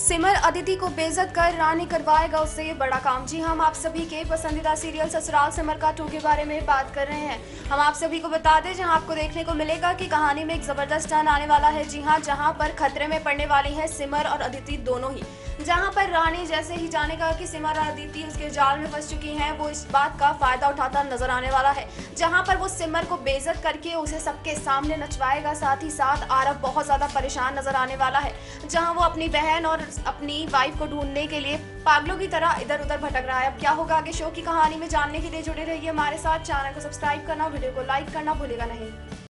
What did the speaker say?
सिमर अदिति को बेजत कर रानी करवाएगा उससे बड़ा काम। जी हम आप सभी के पसंदीदा सीरियल ससुराल सिमर का टू के बारे में बात कर रहे हैं। हम आप सभी को बता दें, जहाँ आपको देखने को मिलेगा कि कहानी में एक ज़बरदस्त टर्न आने वाला है। जी हाँ, जहाँ पर खतरे में पड़ने वाली है सिमर और अदिति दोनों ही। जहाँ पर रानी जैसे ही जानेगा कि सिमर और अदिति उसके जाल में फंस चुकी हैं, वो इस बात का फ़ायदा उठाता नज़र आने वाला है। जहाँ पर वो सिमर को बेजत करके उसे सबके सामने नचवाएगा, साथ ही साथ आरव बहुत ज़्यादा परेशान नज़र आने वाला है, जहाँ वो अपनी बहन और अपनी वाइफ को ढूँढने के लिए पागलों की तरह इधर उधर भटक रहा है। अब क्या होगा? आगे शो की कहानी में जानने के लिए जुड़े रहिए हमारे साथ। चैनल को सब्सक्राइब करना वीडियो को लाइक करना भूलेगा नहीं।